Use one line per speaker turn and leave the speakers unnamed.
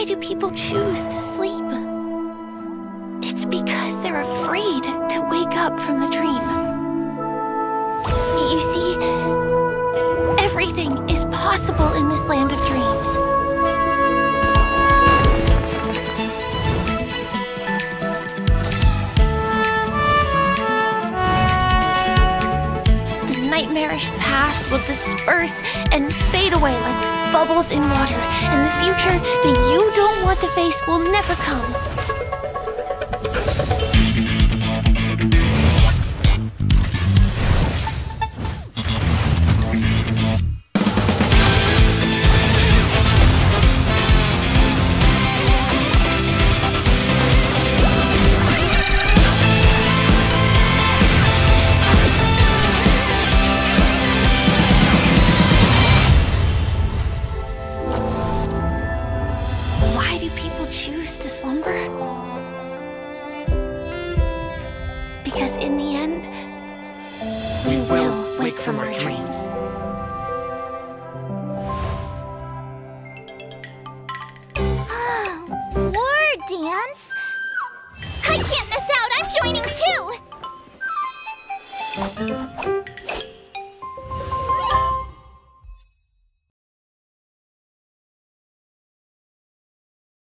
Why do people choose to sleep? It's because they're afraid to wake up from the dream. You see, everything is possible in this land of dreams. The nightmarish past will disperse and fade away like bubbles in water, and the face will never come. Choose to slumber? Because in the end, we will wake from our dreams.
Oh, War dance? I can't miss out! I'm joining too!